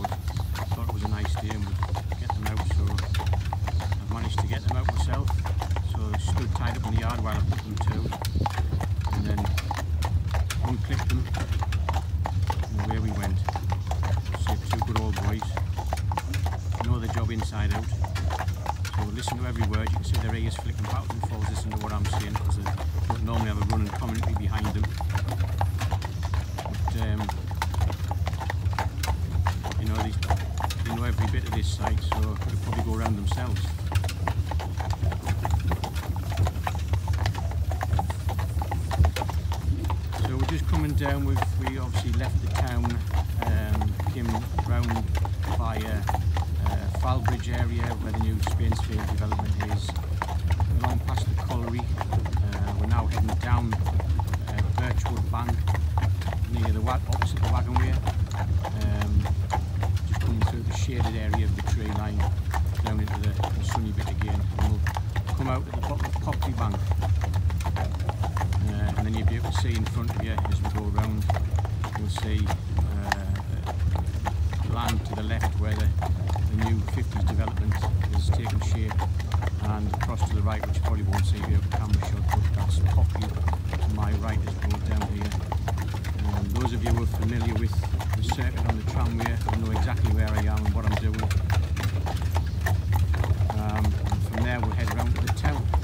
but I thought it was a nice day and we'd get them out. So I've managed to get them out myself. So they stood tied up in the yard while I put them to. And then unclipped them. And away we went. So two good old boys. Know the job inside out. So listen to every word. You can see their ears flicking backwards around via uh, uh, Falbridge area where the new Spainsfield development is, along past the colliery. Uh, we're now heading down uh, Birchwood Bank near the opposite the wagon wheel. Um, just coming through the shaded area of the tree line down into the, the sunny bit again. And we'll come out at the bottom of Poppy Bank. Uh, and then you'll be able to see in front of you as we go around, you'll see left where the, the new 50s development has taken shape and across to the right which you probably won't see here the camera shot but that's Poppy to my right is brought down here. Um, those of you who are familiar with the circuit on the tramway will know exactly where I am and what I'm doing. Um, and from there we'll head round to the town.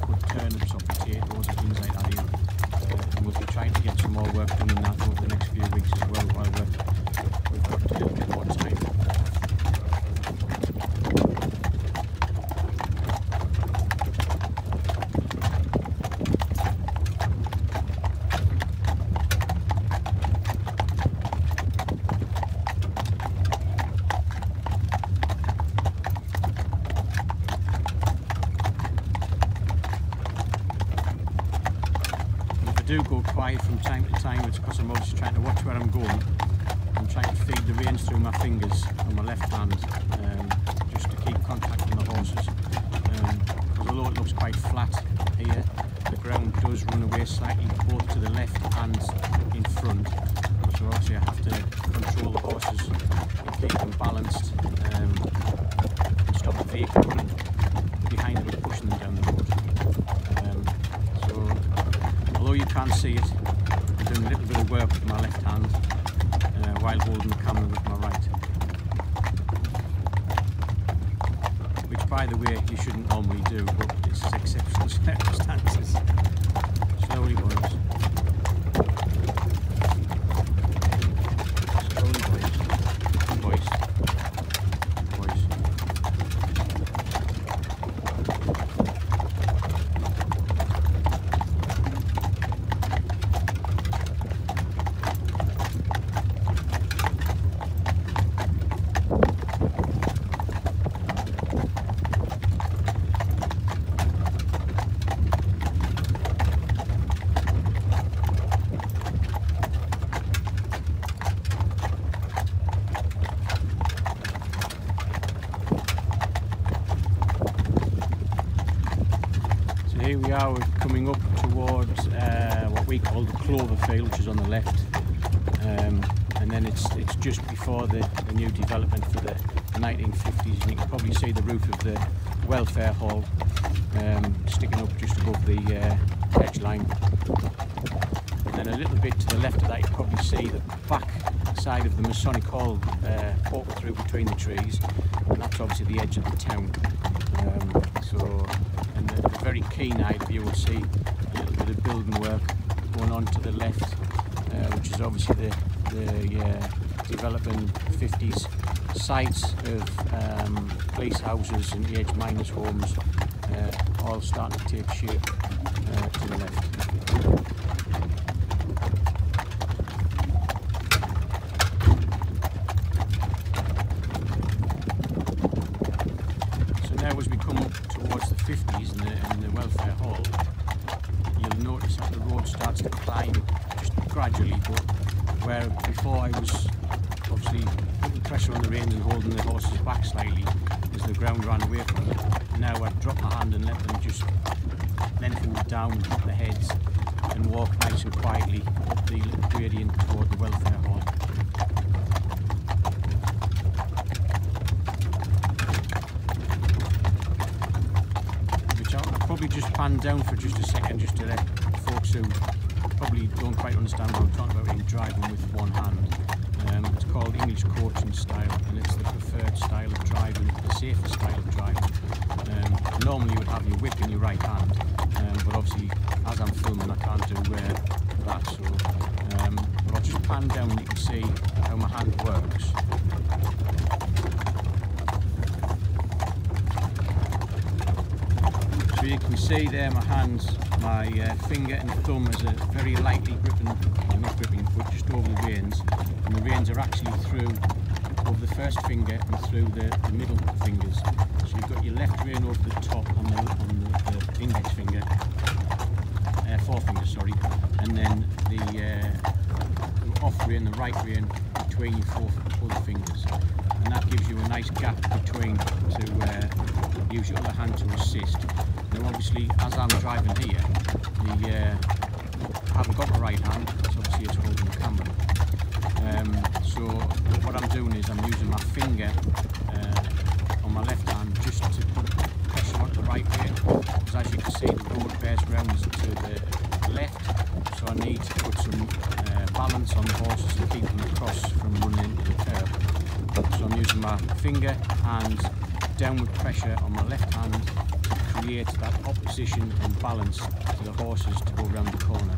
Potatoes and things like that. Uh, we'll be trying to get some more work done in that over the next few weeks as well while we're, we've got a little bit more time. does run away slightly both to the left and in front. So obviously I have to control the horses keep them balanced um, stop the vehicle running. Clover field, which is on the left. Um, and then it's it's just before the, the new development for the, the 1950s. And you can probably see the roof of the welfare hall um, sticking up just above the uh, edge line. And then a little bit to the left of that, you can probably see the back side of the Masonic Hall uh, poking through between the trees. And that's obviously the edge of the town. Um, so, and the very keen-eyed view will see a little bit of building work going on to the left, uh, which is obviously the, the uh, developing 50s sites of um, police houses and age miners homes uh, all starting to take shape uh, to the left. So now as we come towards the 50s and the, and the welfare hall, you'll notice that the road starts to climb just gradually, but where before I was obviously putting pressure on the reins and holding the horses back slightly as the ground ran away from them, Now I drop my hand and let them just lengthen down the heads and walk nice and quietly up the gradient toward the welfare. Pan down for just a second just to let folks who probably don't quite understand what I'm talking about in driving with one hand. Um, it's called English coaching style and it's the preferred style of driving, the safer style of driving. Um, normally you would have your whip in your right hand, um, but obviously as I'm filming I can't do uh, that. So, um, but I'll just pan down and you can see how my hand works. So you can see there my hands, my uh, finger and thumb is a very lightly gripping, well not gripping, but just over the reins. And the reins are actually through over the first finger and through the, the middle fingers. So you've got your left rein over the top on the, on the, the index finger, uh, forefinger, sorry, and then the uh, off rein, the right rein between your four other fingers. And that gives you a nice gap between to uh, use your other hand to assist. Now obviously as I'm driving here, the uh, I haven't got my right hand, so obviously it's holding the camera. Um, so what I'm doing is I'm using my finger uh, on my left hand just to put pressure onto the right rein. Because as you can see the road bears round to the left, so I need to put some uh, balance on the horses and keep them across from running into the curb. So I'm using my finger and downward pressure on my left hand that opposition and balance to the horses to go around the corner.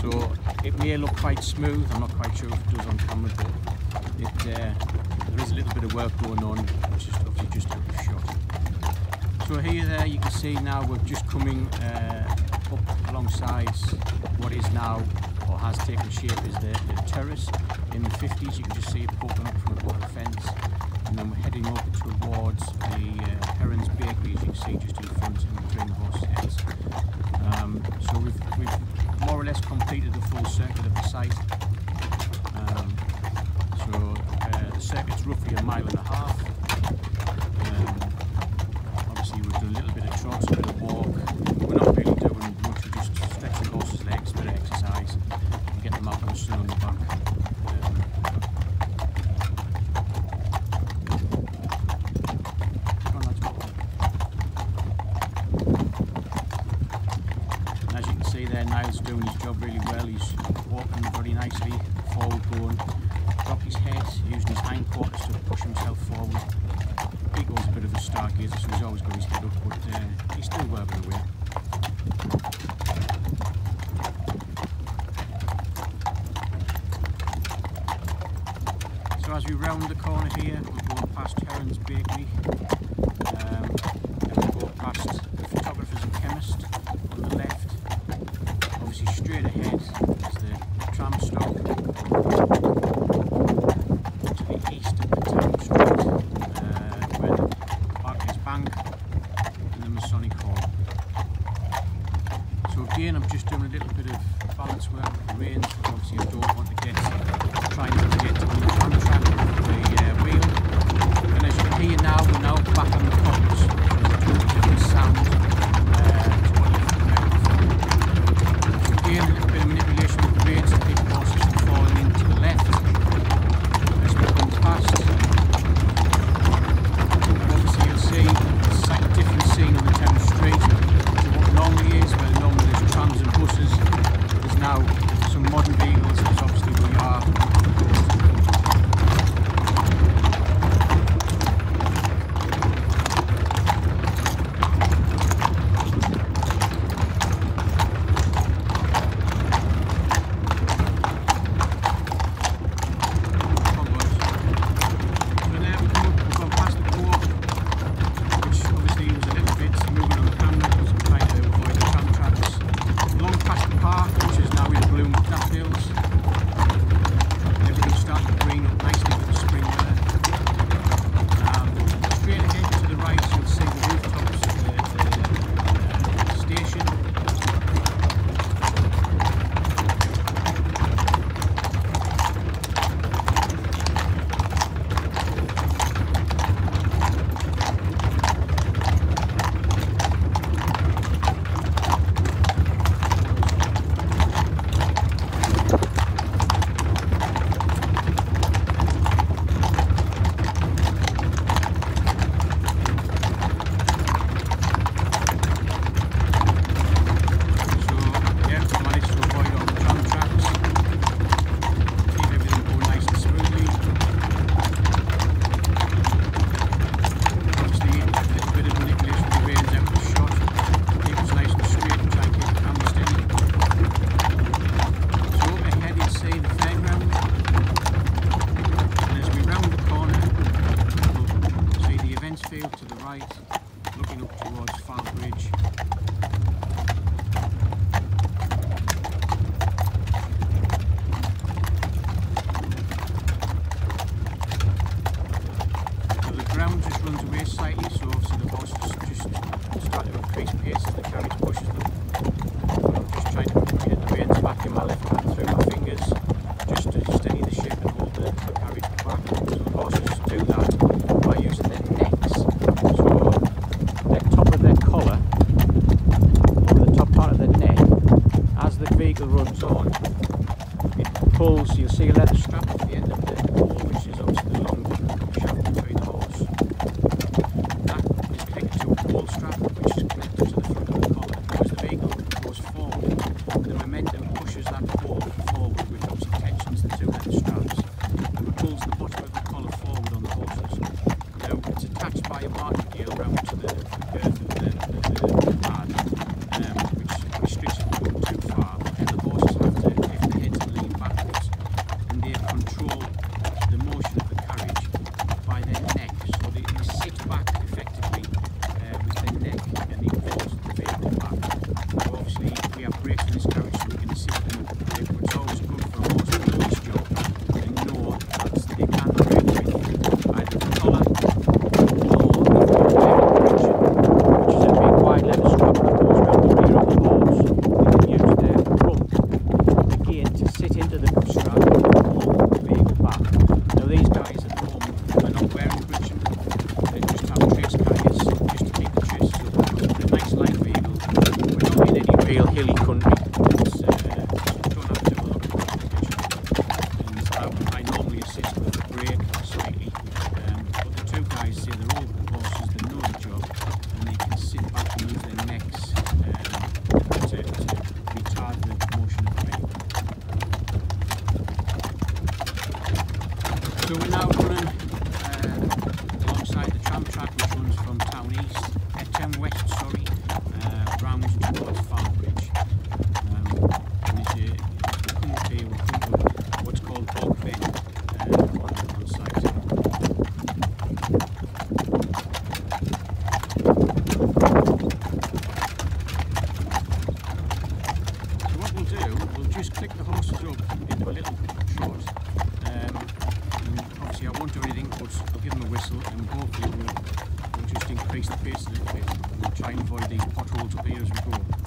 So it may look quite smooth, I'm not quite sure if it does on camera, but it, uh, there is a little bit of work going on, which is obviously just of shot. So here there you can see now we're just coming uh, up alongside what is now or has taken shape is the, the terrace. In the 50s you can just see it poking up from and then we're heading up towards the uh, Heron's Bakery as you can see just in front and between the horses' heads. Um, so we've, we've more or less completed the full circuit of the site. Um, so uh, the circuit's roughly a mile and a half. Um, obviously we've done a little bit of trots, a bit of walk. We're not really doing much, we're just stretching the horses' legs, a bit of exercise, and get them up and on the back. the road on. It pulls, you see, let face to face and we'll try and avoid these potholes up here as we go.